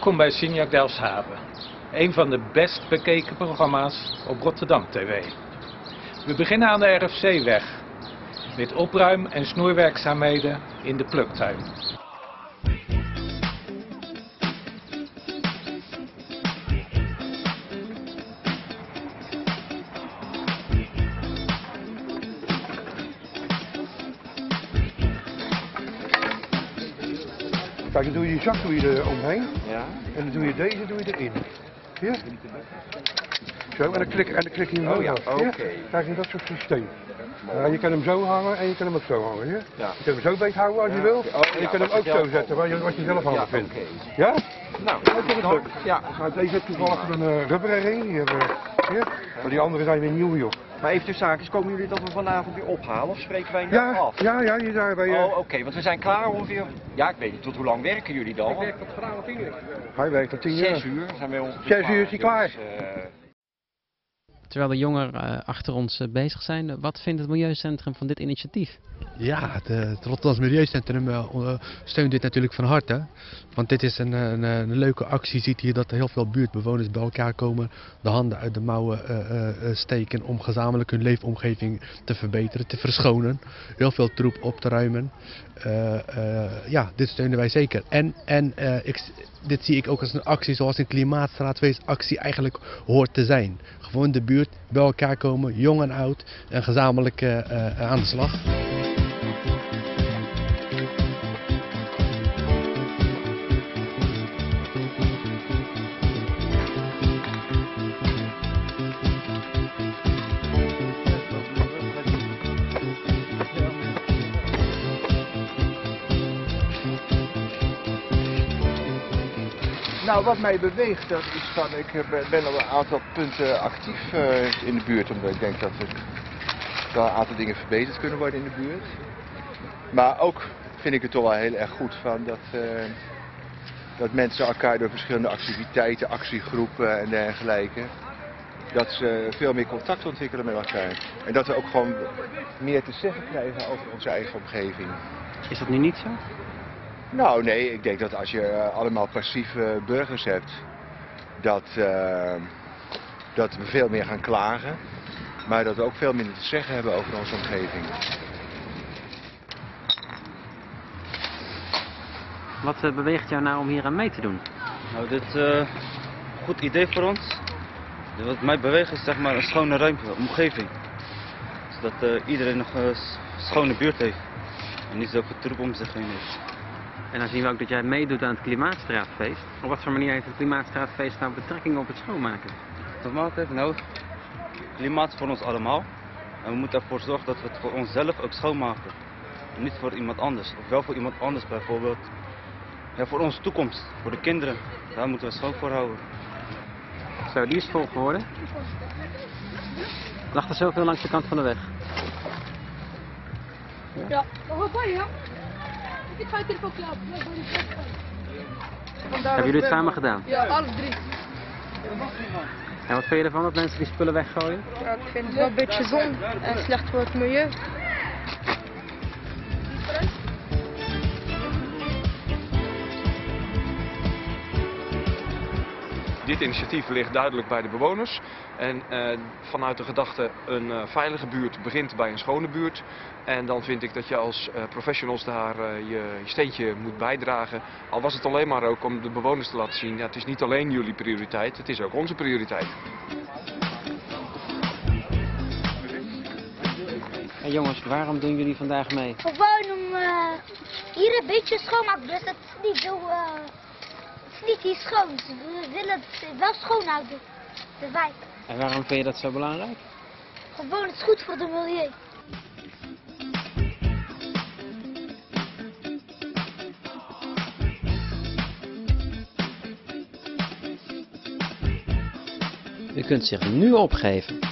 Welkom bij Signac Delfshaven, een van de best bekeken programma's op Rotterdam TV. We beginnen aan de RFC-weg met opruim- en snoerwerkzaamheden in de pluktuin. Kijk, dan doe je die zak doe je er omheen Ja. en dan doe je deze doe je erin. Je? Zo, en dan klik, en dan klik je hem Oh ja, oké. Krijg je dat soort systeem. Ja, je kan hem zo hangen en je kan hem ook zo hangen. Ja. Je kan hem zo beet houden als je Ja, wil. oké. Oh, en je ja, kan hem wat ook zo zetten, waar je, wat je zelf handig Ja, vindt. oké. Ja? Nou, Dat is het leuk. Ja. Nou, deze heeft toevallig een uh, rubberen ring. Die hebben? Maar die andere zijn weer nieuw, joh. Maar even de zaakjes, komen jullie dat we vanavond weer ophalen of spreken wij nou Ja, af? ja, ja, je daar bij je. Oh, oké, want we zijn klaar ongeveer. Ja, ik weet niet, tot hoe lang werken jullie dan? Hij werkt tot tien jaar. Zes uur zijn wij ongeveer Zes uur is hij klaar. Dus, eh, Terwijl de jongeren eh, achter ons eh, bezig zijn, wat vindt het Milieucentrum van dit initiatief? Ja, het, eh, het Milieucentrum eh, eh, steunt dit natuurlijk van harte. Want dit is een, een, een leuke actie. Je ziet hier dat heel veel buurtbewoners bij elkaar komen. De handen uit de mouwen steken om gezamenlijk hun leefomgeving te verbeteren, te verschonen. Heel veel troep op te ruimen. Ja, dit steunen wij zeker. En, en ik, dit zie ik ook als een actie zoals een klimaatstraatfeestactie eigenlijk hoort te zijn. Gewoon de buurt bij elkaar komen, jong en oud, en gezamenlijk aan de slag. Nou, wat mij beweegt, dat is van, ik eh, ben- op een aantal punten actief eh, in de buurt, omdat ik denk dat er wel een aantal dingen verbeterd kunnen worden in de buurt. Maar ook vind ik het toch wel heel erg goed van dat, eh, dat mensen elkaar door verschillende activiteiten, actiegroepen en dergelijke, dat ze veel meer contact ontwikkelen met elkaar. En dat we ook gewoon meer te zeggen krijgen over onze eigen omgeving. Is dat nu niet zo? Nou, nee, ik denk dat als je eh, allemaal passieve burgers hebt, dat, eh, dat we veel meer gaan klagen, maar dat we ook veel minder te zeggen hebben over onze omgeving. Wat eh, beweegt jou nou om hier aan mee te doen? Nou, dit is een goed idee voor ons. Wat mij beweegt is zeg maar een schone ruimte, omgeving. Zodat eh, iedereen nog een schone buurt heeft. En niet zoveel troep om zich heen heeft. En dan zien we ook dat jij meedoet aan het Klimaatstraatfeest. Op wat voor manier heeft het Klimaatstraatfeest nou betrekking op het schoonmaken? Wat maakt het? Nou, klimaat is voor ons allemaal. En we moeten ervoor zorgen dat we het voor onszelf ook schoonmaken. En niet voor iemand anders. Of wel voor iemand anders bijvoorbeeld. Ja, voor onze toekomst, voor de kinderen. Daar moeten we schoon voor houden. Zo, die is vol geworden. Lag er zoveel langs de kant van de weg? Ja, je? Ik ga je telefoon klaar. Hebben jullie het samen gedaan? Ja, alle drie. En wat vind je ervan dat mensen die spullen weggooien? Ja, ik vind het wel een beetje zon en slecht voor het milieu. Dit initiatief ligt duidelijk bij de bewoners. En eh, vanuit de gedachte een eh, veilige buurt begint bij een schone buurt. En dan vind ik dat je als eh, professionals daar je, je steentje moet bijdragen. Al was het alleen maar ook om de bewoners te laten zien. Ja, het is niet alleen jullie prioriteit, het is ook onze prioriteit. En jongens, waarom doen jullie vandaag mee? Gewoon om eh, hier een beetje schoonmaken. Dus het is niet zo. Het is niet hier schoon. We willen het wel schoon houden. De wijk. En waarom vind je dat zo belangrijk? Gewoon, het is goed voor het milieu. U kunt zich nu opgeven.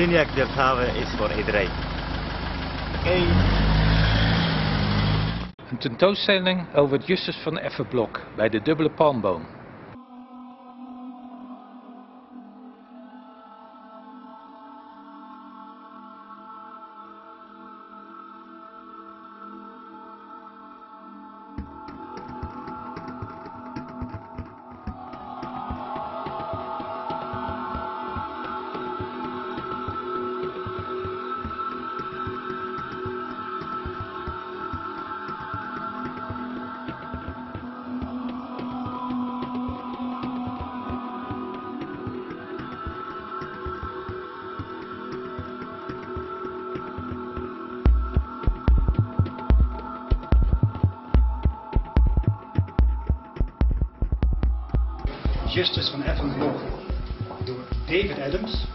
Signac Delfshaven is voor iedereen. Een tentoonstelling over het Justus van Effenblok bij de Dubbele Palmboom. Justus van gelogen door David Adams.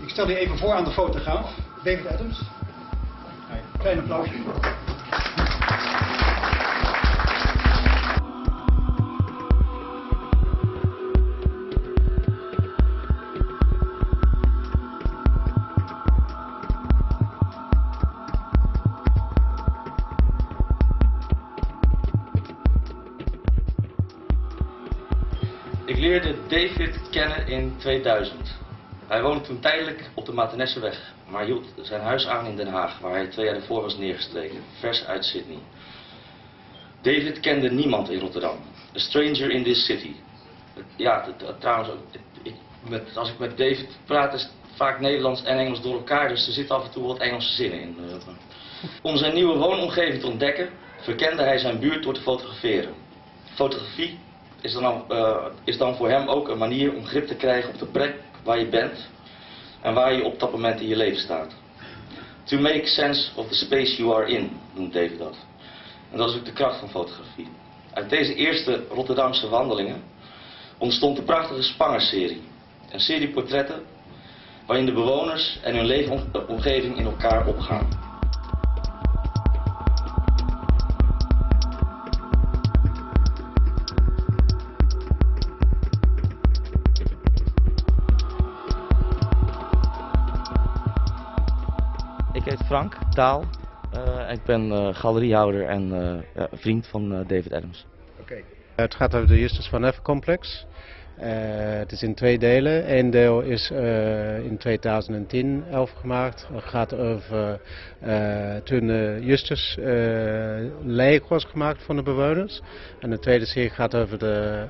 Ik stel u even voor aan de fotograaf, David Adams. Klein applausje. David kennen in 2000. Hij woonde toen tijdelijk op de Matenesseweg, maar hield zijn huis aan in Den Haag, waar hij twee jaar ervoor was neergestreken, vers uit Sydney. David kende niemand in Rotterdam. A stranger in this city. Ja, trouwens, ik, met, als ik met David praat is vaak Nederlands en Engels door elkaar, dus er zitten af en toe wat Engelse zinnen in. eh. Om zijn nieuwe woonomgeving te ontdekken, verkende hij zijn buurt door te fotograferen. Fotografie is dan, eh, is dan voor hem ook een manier om grip te krijgen op de plek waar je bent en waar je op dat moment in je leven staat. To make sense of the space you are in, noemt David dat. En dat is ook de kracht van fotografie. Uit deze eerste Rotterdamse wandelingen ontstond de prachtige Spangerserie. Een serie portretten waarin de bewoners en hun leefomgeving in elkaar opgaan. Frank Taal. Eh, ik ben eh, galeriehouder en eh, vriend van David Adams. Het gaat over de Justus van Effen complex. Het is in twee delen. Eén deel is in 2010 11 gemaakt. Het gaat over toen Justus leeg was gemaakt van de bewoners. En de tweede serie gaat over de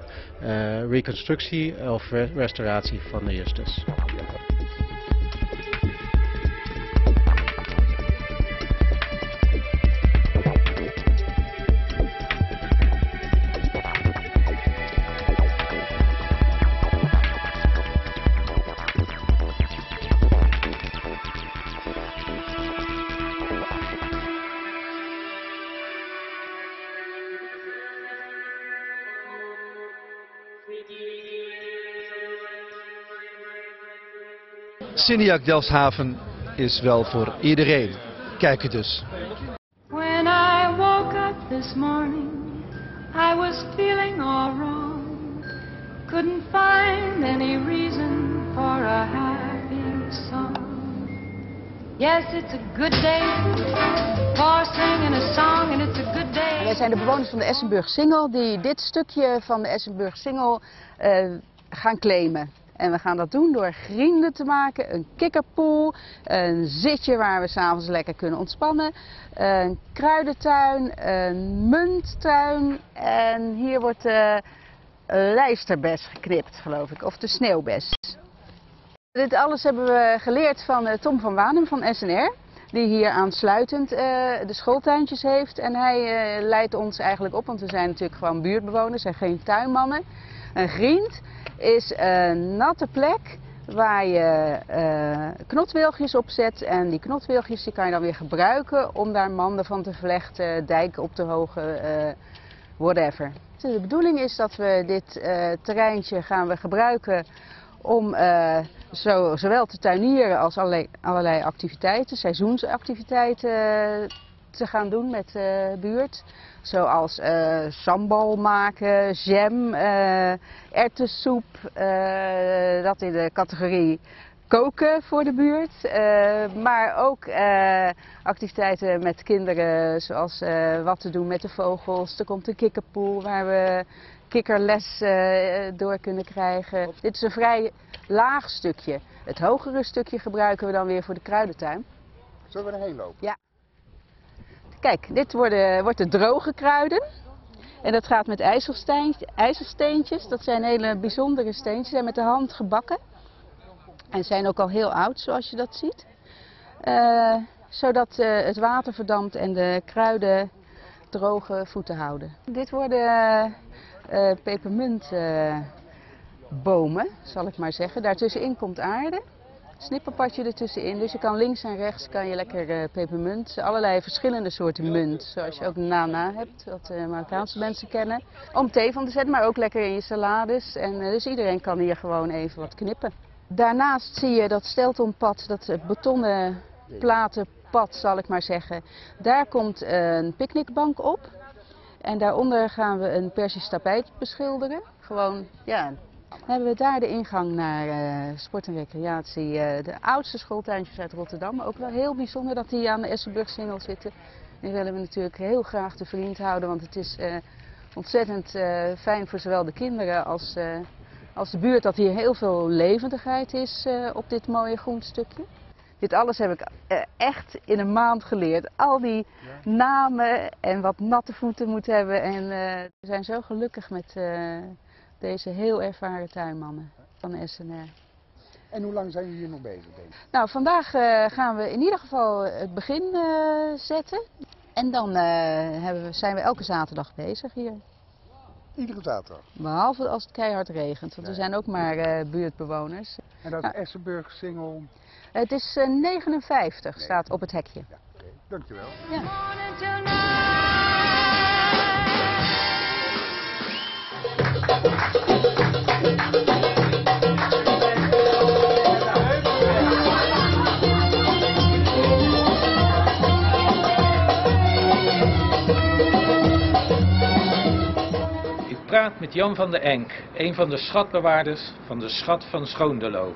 reconstructie of re- restauratie van de Justus. Siniak Delfshaven is wel voor iedereen. Kijk het dus. When I woke up this morning, I was feeling all wrong. Couldn't find any reason for a happy song. Yes, it's a good day for singing a song, and it's a good day. Wij zijn de bewoners van de Essenburg Singel die dit stukje van de Essenburg Singel eh, gaan claimen. En we gaan dat doen door grienden te maken, een kikkerpoel, een zitje waar we s'avonds lekker kunnen ontspannen, een kruidentuin, een munttuin en hier wordt de lijsterbes geknipt geloof ik, of de sneeuwbes. Dit alles hebben we geleerd van eh, Tom van Wanem van SNR. Die hier aansluitend eh, de schooltuintjes heeft. En hij eh, leidt ons eigenlijk op, want we zijn natuurlijk gewoon buurtbewoners en geen tuinmannen. Een griend is een natte plek waar je eh knotwilgjes op zet. En die knotwilgjes die kan je dan weer gebruiken om daar manden van te verlechten, dijken op te hogen, eh, whatever. De bedoeling is dat we dit eh, terreintje gaan we gebruiken om zo, zowel te tuinieren als allerlei, allerlei activiteiten, seizoensactiviteiten te gaan doen met de buurt. Zoals eh, sambal maken, jam, eh erwtensoep, eh, dat in de categorie koken voor de buurt. Eh, maar ook eh, activiteiten met kinderen, zoals eh, wat te doen met de vogels. Er komt een kikkerpoel waar we kikkerles eh, door kunnen krijgen. Dit is een vrij laag stukje. Het hogere stukje gebruiken we dan weer voor de kruidentuin. Zullen we erheen lopen? Ja. Kijk, dit worden, wordt de droge kruiden. En dat gaat met ijzelsteentjes. Dat zijn hele bijzondere steentjes. Ze zijn met de hand gebakken. En zijn ook al heel oud, zoals je dat ziet. Eh, zodat eh, het water verdampt en de kruiden droge voeten houden. Dit worden eh pepermuntbomen, zal ik maar zeggen. Daartussenin komt aarde. Snipperpadje ertussenin. Dus je kan links en rechts kan je lekker eh, pepermunt, allerlei verschillende soorten munt. Zoals je ook nana hebt, wat uh, Marokkaanse mensen kennen. Om thee van te zetten, maar ook lekker in je salades. En dus iedereen kan hier gewoon even wat knippen. Daarnaast zie je dat steltonpad, dat betonnen platenpad zal ik maar zeggen. Daar komt een picknickbank op. En daaronder gaan we een Persisch tapijt beschilderen. Gewoon, ja. Hebben we daar de ingang naar uh, sport en recreatie. Uh, de oudste schooltuintjes uit Rotterdam. Ook wel heel bijzonder dat die aan de Essenburg-singel zitten. Die willen we natuurlijk heel graag te vriend houden. Want het is uh, ontzettend fijn voor zowel de kinderen als, als de buurt dat hier heel veel levendigheid is op dit mooie groenstukje. Dit alles heb ik echt in een maand geleerd. Al die ja. namen en wat natte voeten moet hebben. En we zijn zo gelukkig met deze heel ervaren tuinmannen van SNR. En hoe lang zijn jullie hier nog bezig? Denk ik? Nou, vandaag gaan we in ieder geval het begin zetten. En dan hebben we, zijn we elke zaterdag bezig hier. Iedere zaterdag? Behalve als het keihard regent, want nee. we zijn ook maar buurtbewoners. En dat is nou, Essenburg, Singel? Het is uh, 59, nee. staat op het hekje. Ja, okay. Dankjewel. Ja. Praat met Jan van de Enk, een van de schatbewaarders van de schat van Schoondelo.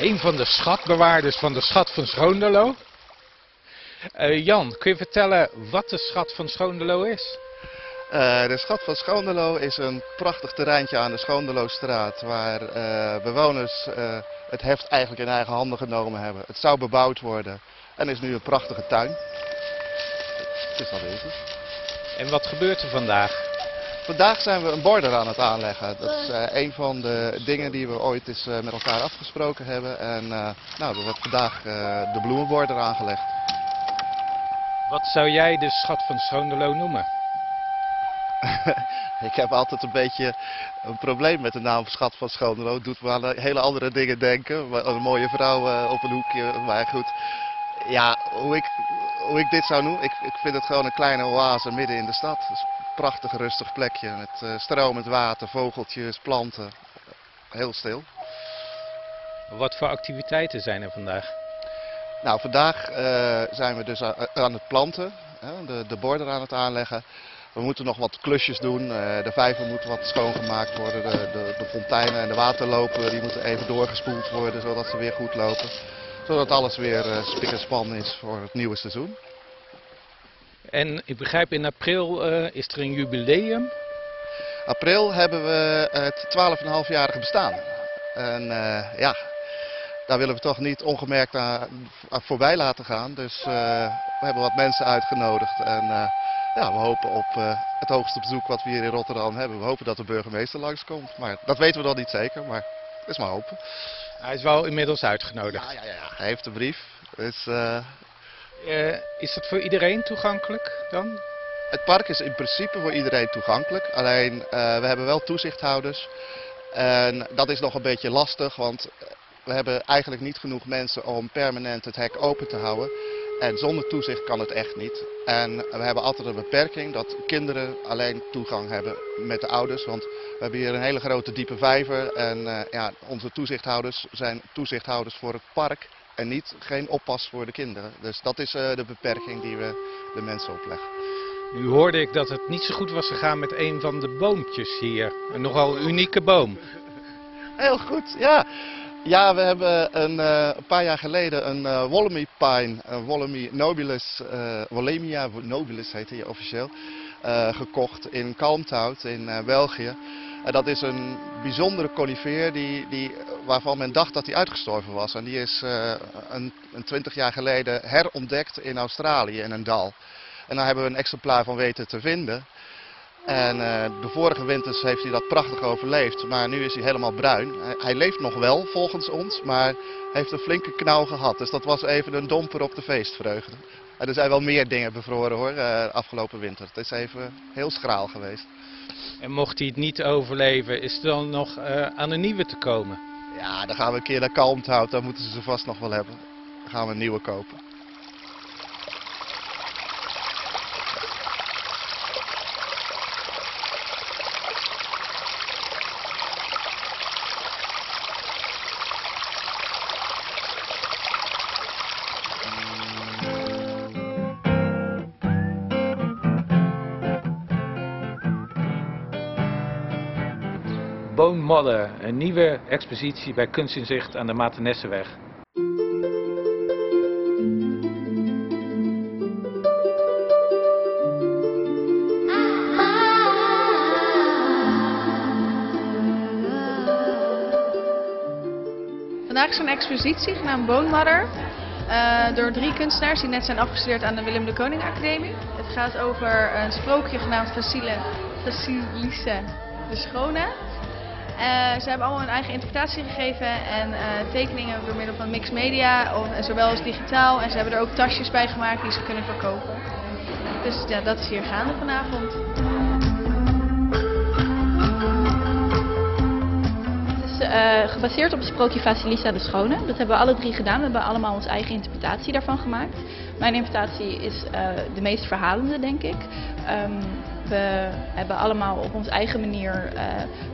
Een van de schatbewaarders van de schat van Schoondelo. Uh, Jan, kun je vertellen wat de schat van Schoondelo is? Uh, de schat van Schoondelo is een prachtig terreintje aan de Schoondelostraat waar uh, bewoners het heft eigenlijk in eigen handen genomen hebben. Het zou bebouwd worden en is nu een prachtige tuin. Het is aanwezig. En wat gebeurt er vandaag? Vandaag zijn we een border aan het aanleggen. Dat is uh, een van de dingen die we ooit eens uh, met elkaar afgesproken hebben. En uh, nou, er wordt vandaag de bloemenborder aangelegd. Wat zou jij de schat van Schoondelo noemen? ik heb altijd een beetje een probleem met de naam schat van Schoondelo. Het doet me aan hele andere dingen denken. Een mooie vrouw op een hoekje, maar goed. Ja, hoe ik, hoe ik dit zou noemen, ik, ik vind het gewoon een kleine oase midden in de stad. Dus prachtig rustig plekje met uh, stromend water, vogeltjes, planten. Heel stil. Wat voor activiteiten zijn er vandaag? Nou, vandaag uh, zijn we dus aan het planten, hè, de, de border aan het aanleggen. We moeten nog wat klusjes doen. Uh, de vijver moet wat schoongemaakt worden. De, de, de, fonteinen en de waterlopen die moeten even doorgespoeld worden zodat ze weer goed lopen. Zodat alles weer uh, spik en span is voor het nieuwe seizoen. En ik begrijp in april uh, is er een jubileum. April hebben we het 12,5-jarige bestaan. En uh, ja, daar willen we toch niet ongemerkt aan, aan voorbij laten gaan. Dus we hebben wat mensen uitgenodigd. En ja, we hopen op het hoogste bezoek wat we hier in Rotterdam hebben. We hopen dat de burgemeester langskomt. Maar dat weten we nog niet zeker, maar is maar hopen. Hij is wel inmiddels uitgenodigd. Ja, ja, ja. Hij heeft een brief. Dus uh, is het voor iedereen toegankelijk dan? Het park is in principe voor iedereen toegankelijk. Alleen uh, we hebben wel toezichthouders. En dat is nog een beetje lastig, want we hebben eigenlijk niet genoeg mensen om permanent het hek open te houden. En zonder toezicht kan het echt niet. En we hebben altijd een beperking dat kinderen alleen toegang hebben met de ouders. Want we hebben hier een hele grote diepe vijver. En uh, ja, onze toezichthouders zijn toezichthouders voor het park en niet geen oppas voor de kinderen. Dus dat is eh, de beperking die we de mensen opleggen. Nu hoorde ik dat het niet zo goed was gegaan met een van de boompjes hier. Een nogal unieke boom. Heel goed, ja. Ja, we hebben een, eh, een paar jaar geleden een uh, Wollemy pine, een nobilis, uh, Wollemia nobilis heet hij officieel, gekocht in Kalmthout in België. En dat is een bijzondere conifeer die, die, waarvan men dacht dat hij uitgestorven was. En die is een, 20 jaar geleden herontdekt in Australië in een dal. En daar hebben we een exemplaar van weten te vinden. En uh, de vorige winters heeft hij dat prachtig overleefd, maar nu is hij helemaal bruin. Hij, leeft nog wel volgens ons, maar heeft een flinke knauw gehad. Dus dat was even een domper op de feestvreugde. En er zijn wel meer dingen bevroren hoor, uh, afgelopen winter. Het is even heel schraal geweest. En mocht hij het niet overleven, is er dan nog uh, aan een nieuwe te komen? Ja, dan gaan we een keer naar Kalmthout, dan moeten ze ze vast nog wel hebben. Dan gaan we een nieuwe kopen. Bone een nieuwe expositie bij Kunstinzicht aan de Matenesseweg. Vandaag is een expositie genaamd Bone Mother. Uh, door drie kunstenaars die net zijn afgestudeerd aan de Willem de Koning Academie. Het gaat over een sprookje genaamd Facile, Facilice de Schone. Uh, ze hebben allemaal hun eigen interpretatie gegeven en uh, tekeningen door middel van mixed media, of, zowel als digitaal. En ze hebben er ook tasjes bij gemaakt die ze kunnen verkopen. Dus ja, dat is hier gaande vanavond. Is uh, gebaseerd op het sprookje Vasilisa de Schone. Dat hebben we alle drie gedaan. We hebben allemaal onze eigen interpretatie daarvan gemaakt. Mijn interpretatie is de meest verhalende, denk ik. Um, we hebben allemaal op onze eigen manier uh,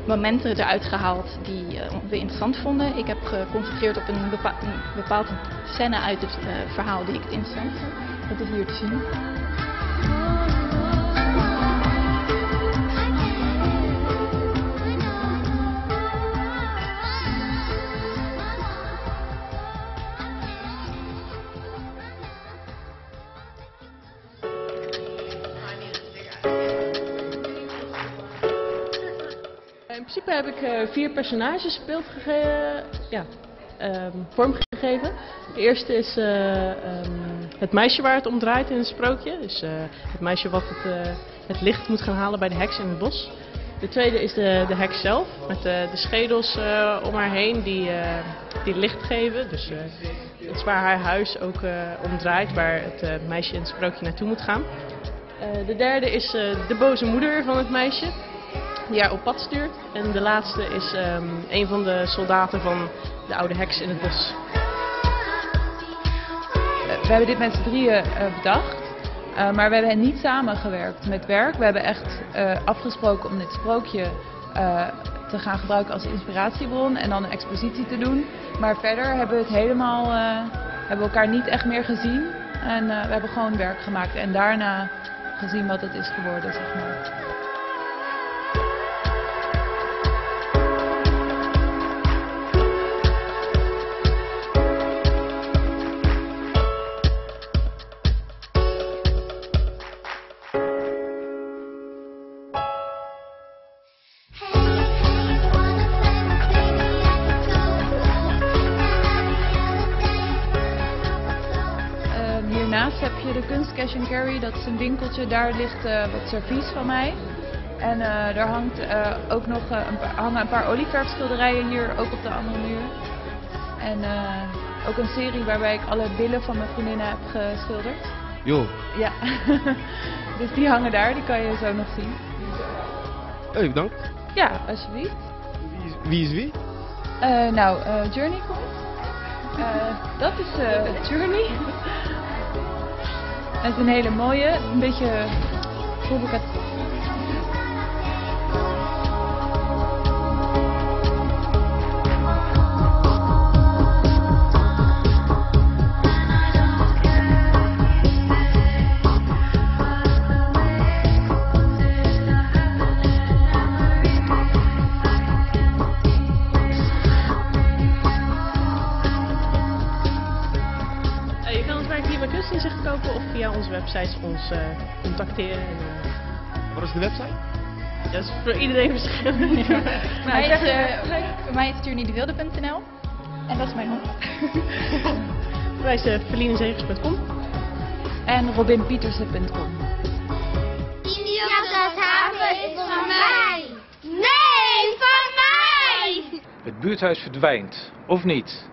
momenten eruit gehaald die uh, we interessant vonden. Ik heb geconcentreerd op een, bepa een bepaalde scène uit het uh, verhaal die ik interessant. Dat is hier te zien. Principe heb ik uh, vier personages beeld ja, um, vormgegeven. De eerste is uh, um, het meisje waar het om draait in het sprookje. Dus uh, het meisje wat het, het, licht moet gaan halen bij de heks in het bos. De tweede is de, de heks zelf, met de, de schedels om haar heen die, die licht geven. Dus het is waar haar huis ook om draait, waar het meisje in het sprookje naartoe moet gaan. de derde is de boze moeder van het meisje haar op pad stuurt. En de laatste is um, een van de soldaten van de oude heks in het bos. We hebben dit met z'n drieën uh, bedacht. Uh, maar we hebben niet samengewerkt met werk. We hebben echt uh, afgesproken om dit sprookje te gaan gebruiken als inspiratiebron en dan een expositie te doen. Maar verder hebben we het helemaal, hebben elkaar niet echt meer gezien. En we hebben gewoon werk gemaakt en daarna gezien wat het is geworden, zeg maar. Cash and Carry, dat is een winkeltje, daar ligt uh, wat servies van mij. En uh, daar hangt uh, ook nog een paar, hangen een paar olieverfschilderijen hier, ook op de andere muur. En ook een serie waarbij ik alle billen van mijn vriendinnen heb geschilderd. Jo. Ja, dus die hangen daar, die kan je zo nog zien. Hey, bedankt. Ja, alsjeblieft. Wie is wie? Is wie? nou, Journey komt. dat is Journey. Het is een hele mooie, een beetje provocatief. Ons eh, contacteren. En dan, Wat is de website? ja, dat is voor iedereen verschillend. Mij is, eh, mij is turnydewilde.nl en dat is mijn hond. Wij is uh, verlienenzegers.com. En robinpietersen.com. India's haven is van mij. Nee, van mij! Het buurthuis verdwijnt, of niet?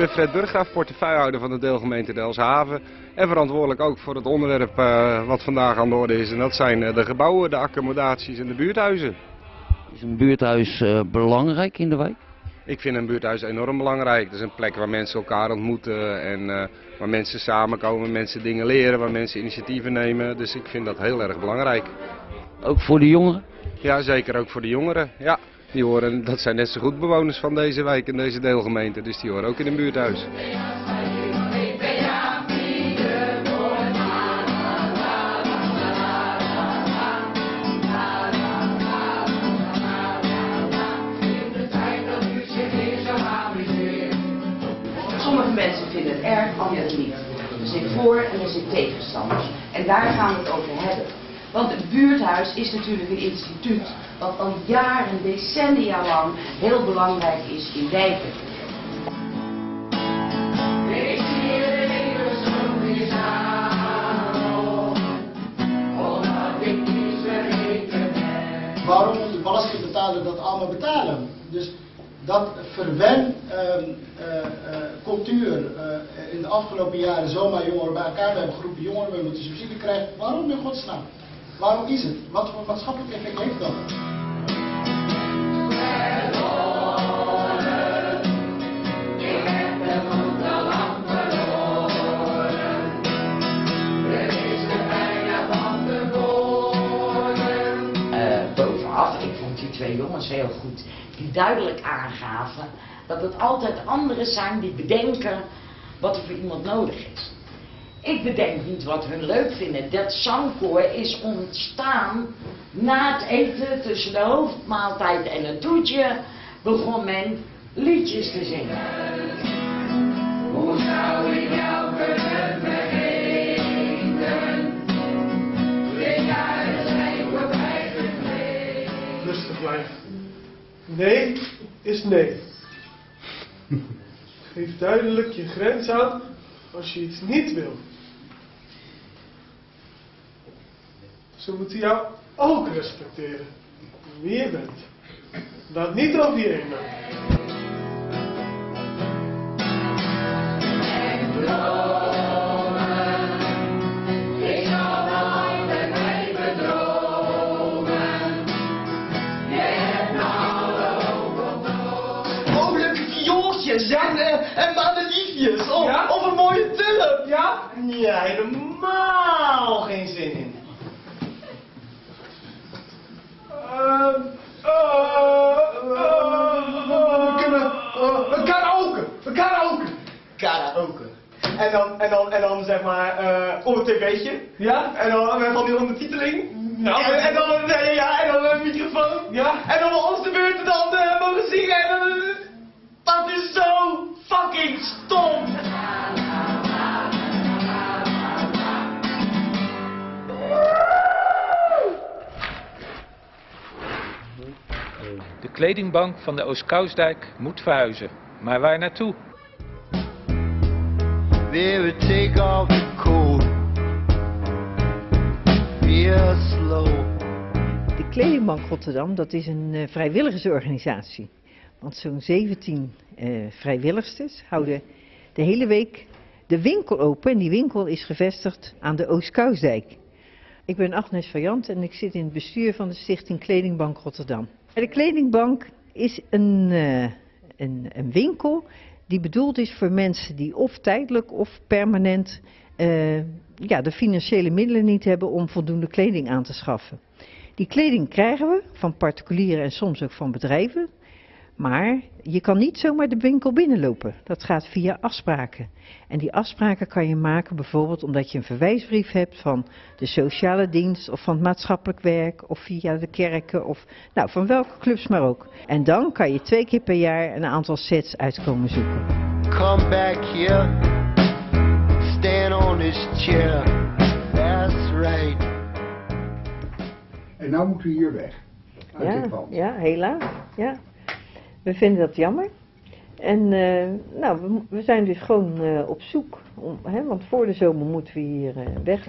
Ben Fred Burggraaf, portefeuillehouder van de deelgemeente Delfshaven en verantwoordelijk ook voor het onderwerp eh, wat vandaag aan de orde is. En dat zijn eh, de gebouwen, de accommodaties en de buurthuizen. Is een buurthuis eh, belangrijk in de wijk? Ik vind een buurthuis enorm belangrijk. Het is een plek waar mensen elkaar ontmoeten en waar mensen samenkomen, mensen dingen leren, waar mensen initiatieven nemen. Dus ik vind dat heel erg belangrijk. Ook voor de jongeren? Ja, zeker ook voor de jongeren. Ja, die horen, dat zijn net zo goed bewoners van deze wijk en deze deelgemeente, dus die horen ook in een buurthuis. Sommige mensen vinden het erg, anderen niet. Er zit voor en er zit tegenstanders. En daar gaan we het over hebben. Want het buurthuis is natuurlijk een instituut wat al jaren, decennia lang heel belangrijk is in wijken. Waarom moet de belastingbetaler dat allemaal betalen? Dus dat verwen ehm, eh, eh, cultuur eh, in de afgelopen jaren zomaar jongeren bij elkaar hebben geroepen, jongeren we moeten subsidie krijgen. Waarom in godsnaam? Waarom is het? Wat voor maatschappelijk effect heeft dat? Eh, bovenaf, ik vond die twee jongens heel goed, die duidelijk aangaven dat het altijd anderen zijn die bedenken wat er voor iemand nodig is. Ik bedenk niet wat hun leuk vinden. Dat zangkoor is ontstaan na het eten, tussen de hoofdmaaltijd en het toetje, begon men liedjes te zingen. Hoe zou ik jou kunnen vergeten? Rustig blijven. Nee is nee. Geef duidelijk je grens aan als je iets niet wil. Ze moeten jou ook respecteren. Wie je bent. Laat niet over je heen gaan. Mogelijke viooltjes en, en madeliefjes. Of, of een mooie tulp. Ja? Ja, helemaal geen zin in. Eh, uh, karaoke. We karaoke. Karaoke. En dan, en dan, en dan zeg maar eh op het tv'tje. Ja? En dan met van die ondertiteling. Nou, en, en dan, ja, ja, en dan een microfoon. Ja. En dan op onze beurt dan eh, mogen zingen. En dan, dat is zo fucking stom. De kledingbank van de Oostkousdijk moet verhuizen. Maar waar naartoe? Baby, take off the coat. Real slow. De Kledingbank Rotterdam, dat is een eh, vrijwilligersorganisatie. Want zo'n 17 eh, vrijwilligsters houden de hele week de winkel open. En die winkel is gevestigd aan de Oostkousdijk. Ik ben Agnes Vajant en ik zit in het bestuur van de stichting Kledingbank Rotterdam. De Kledingbank is een, eh, een, een winkel die bedoeld is voor mensen die of tijdelijk of permanent eh, ja, de financiële middelen niet hebben om voldoende kleding aan te schaffen. Die kleding krijgen we van particulieren en soms ook van bedrijven. Maar je kan niet zomaar de winkel binnenlopen. Dat gaat via afspraken. En die afspraken kan je maken bijvoorbeeld omdat je een verwijsbrief hebt van de sociale dienst of van het maatschappelijk werk of via de kerken of nou, van welke clubs maar ook. En dan kan je twee keer per jaar een aantal sets uitkomen zoeken. Come back here, stand on this chair. That's right. En nou moet u hier weg. Uit Ja, dit pand. ja, helaas. Ja. We vinden dat jammer. En eh, nou, we, zijn dus gewoon eh, op zoek. Om, hè, want voor de zomer moeten we hier eh, weg.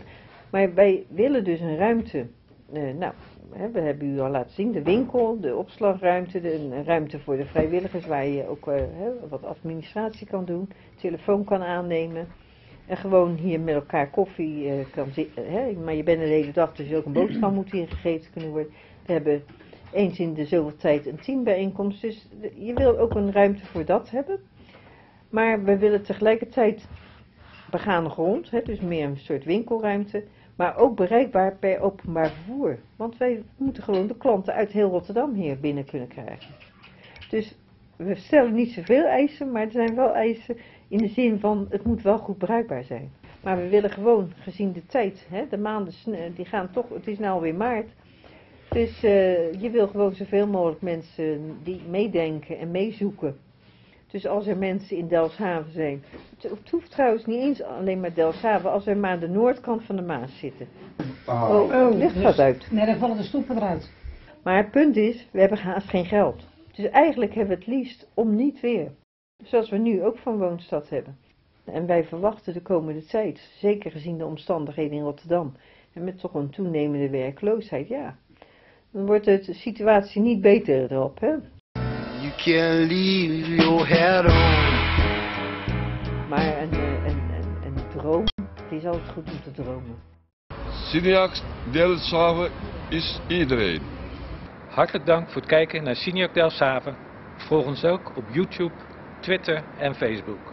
Maar wij willen dus een ruimte. nou, hè, we hebben u al laten zien. De winkel, de opslagruimte. De, een ruimte voor de vrijwilligers waar je ook hè, wat administratie kan doen. Telefoon kan aannemen. En gewoon hier met elkaar koffie kan zitten. Maar je bent de hele dag, dus ook een boterham moet hier gegeten kunnen worden. We hebben eens in de zoveel tijd een teambijeenkomst. Dus je wil ook een ruimte voor dat hebben. Maar we willen tegelijkertijd begane grond, hè, dus meer een soort winkelruimte. Maar ook bereikbaar per openbaar vervoer. Want wij moeten gewoon de klanten uit heel Rotterdam hier binnen kunnen krijgen. Dus we stellen niet zoveel eisen, maar er zijn wel eisen in de zin van het moet wel goed bereikbaar zijn. Maar we willen gewoon, gezien de tijd, hè, de maanden die gaan toch, het is nou alweer maart. Dus eh, je wil gewoon zoveel mogelijk mensen die meedenken en meezoeken. Dus als er mensen in Delfshaven zijn. Het, het hoeft trouwens niet eens alleen maar Delfshaven, als er maar aan de noordkant van de Maas zitten. Oh, het licht gaat uit. Nee, dan vallen de stoepen eruit. Maar het punt is, we hebben haast geen geld. Dus eigenlijk hebben we het liefst om niet weer. Zoals we nu ook van Woonstad hebben. En wij verwachten de komende tijd, zeker gezien de omstandigheden in Rotterdam, en met toch een toenemende werkloosheid, ja. Dan wordt de situatie niet beter erop, hè. You can leave your head on. Maar een, eh, een, een, een droom, het is altijd goed om te dromen. Siniac Delfshaven is iedereen. Hartelijk dank voor het kijken naar Senior Delfshaven. Volg ons ook op YouTube, Twitter en Facebook.